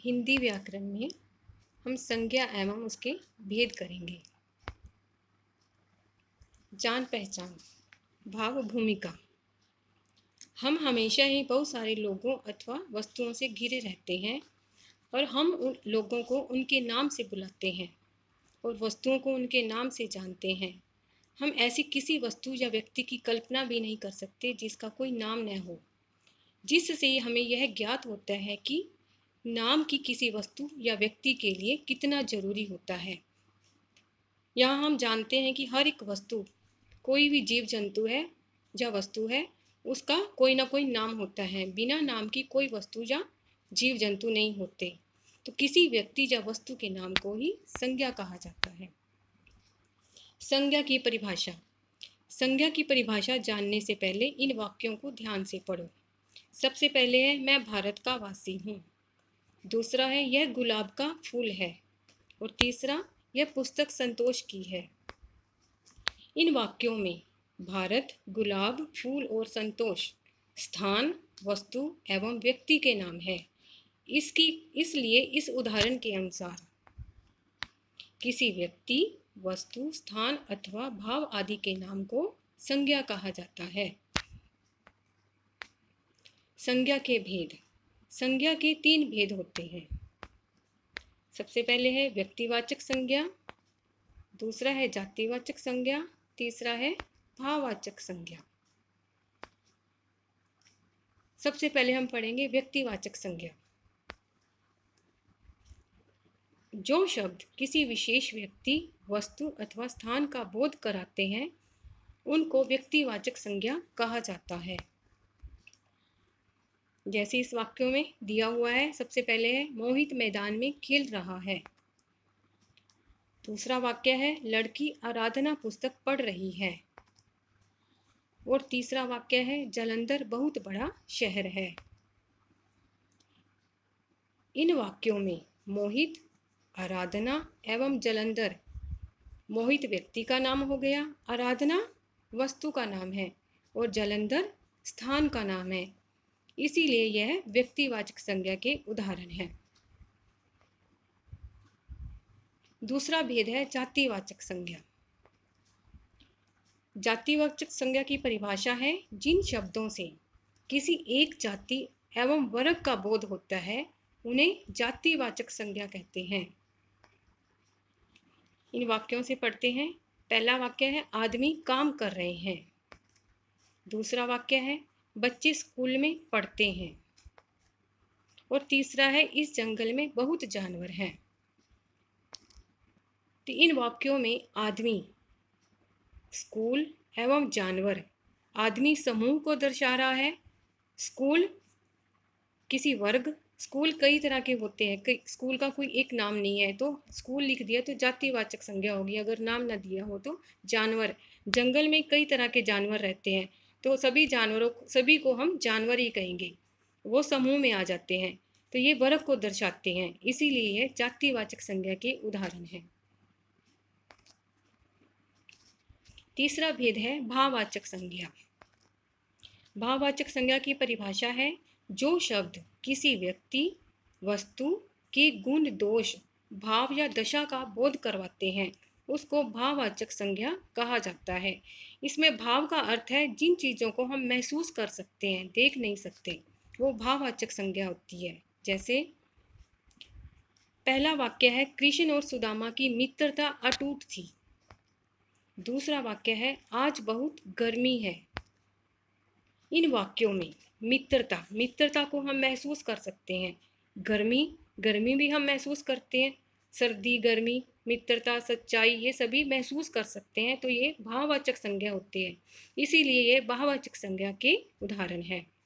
हिंदी व्याकरण में हम संज्ञा एवं उसके भेद करेंगे। जान पहचान, भाव भूमिका। हम हमेशा ही बहुत सारे लोगों अथवा वस्तुओं से घिरे रहते हैं और हम उन लोगों को उनके नाम से बुलाते हैं और वस्तुओं को उनके नाम से जानते हैं। हम ऐसी किसी वस्तु या व्यक्ति की कल्पना भी नहीं कर सकते जिसका कोई नाम न हो। जिससे हमें यह ज्ञात होता है कि नाम की किसी वस्तु या व्यक्ति के लिए कितना ज़रूरी होता है। यहाँ हम जानते हैं कि हर एक वस्तु, कोई भी जीव जंतु है या वस्तु है, उसका कोई ना कोई नाम होता है। बिना नाम की कोई वस्तु या जीव जंतु नहीं होते। तो किसी व्यक्ति या वस्तु के नाम को ही संज्ञा कहा जाता है। संज्ञा की परिभाषा। संज्ञा की परिभाषा जानने से पहले इन वाक्यों को ध्यान से पढ़ो। सबसे पहले है, मैं भारत का वासी हूँ। दूसरा है, यह गुलाब का फूल है। और तीसरा, यह पुस्तक संतोष की है। इन वाक्यों में भारत, गुलाब, फूल और संतोष, स्थान, वस्तु एवं व्यक्ति के नाम है। इसकी, इसलिए इस उदाहरण के अनुसार, किसी व्यक्ति, वस्तु, स्थान अथवा भाव आदि के नाम को संज्ञा कहा जाता है। संज्ञा के भेद संज्ञा के तीन भेद होते हैं। सबसे पहले है व्यक्तिवाचक संज्ञा, दूसरा है जातिवाचक संज्ञा, तीसरा है भाववाचक संज्ञा। सबसे पहले हम पढ़ेंगे व्यक्तिवाचक संज्ञा। जो शब्द किसी विशेष व्यक्ति, वस्तु अथवा स्थान का बोध कराते हैं, उनको व्यक्तिवाचक संज्ञा कहा जाता है। जैसे इस वाक्यों में दिया हुआ है, सबसे पहले है, मोहित मैदान में खेल रहा है। दूसरा वाक्य है, लड़की आराधना पुस्तक पढ़ रही है। और तीसरा वाक्य है, जलंधर बहुत बड़ा शहर है। इन वाक्यों में मोहित, आराधना एवं जलंधर, मोहित व्यक्ति का नाम हो गया, आराधना वस्तु का नाम है और जलंधर स्थान का नाम है। इसीलिए यह व्यक्तिवाचक संज्ञा के उदाहरण है। दूसरा भेद है जातिवाचक संज्ञा। जातिवाचक संज्ञा की परिभाषा है जिन शब्दों से किसी एक जाति एवं वर्ग का बोध होता है, उन्हें जातिवाचक संज्ञा कहते हैं। इन वाक्यों से पढ़ते हैं, पहला वाक्य है, आदमी काम कर रहे हैं। दूसरा वाक्य है बच्चे स्कूल में पढ़ते हैं। और तीसरा है, इस जंगल में बहुत जानवर हैं। तो इन वाक्यों में आदमी, स्कूल एवं जानवर, आदमी समूह को दर्शा रहा है। स्कूल किसी वर्ग, स्कूल कई तरह के होते हैं। स्कूल का कोई एक नाम नहीं है तो स्कूल लिख दिया तो जातिवाचक संज्ञा होगी। अगर नाम ना दिया हो तो जानवर, जंगल में कई तरह के जानवर रहते हैं। तो सभी जानवरों सभी को हम जानवर ही कहेंगे। वो समूह में आ जाते हैं। तो ये वर्ग को दर्शाते हैं। इसीलिए ये जातिवाचक संज्ञा के उदाहरण हैं। तीसरा भेद है भाववाचक संज्ञा। भाववाचक संज्ञा की परिभाषा है, जो शब्द किसी व्यक्ति, वस्तु के गुण, दोष, भाव या दशा का बोध करवाते हैं। उसको भाववाचक संज्ञा कहा जाता है। इसमें भाव का अर्थ है, जिन चीज़ों को हम महसूस कर सकते हैं, देख नहीं सकते, वो भाववाचक संज्ञा होती है। जैसे, पहला वाक्य है, कृष्ण और सुदामा की मित्रता अटूट थी। दूसरा वाक्य है, आज बहुत गर्मी है। इन वाक्यों में मित्रता मित्रता को हम महसूस कर सकते हैं। गर्मी गर्मी भी हम महसूस करते हैं। सर्दी, गर्मी मित्रता, सच्चाई, ये सभी महसूस कर सकते हैं तो ये भाववाचक संज्ञा होती है। इसीलिए ये भाववाचक संज्ञा के उदाहरण है।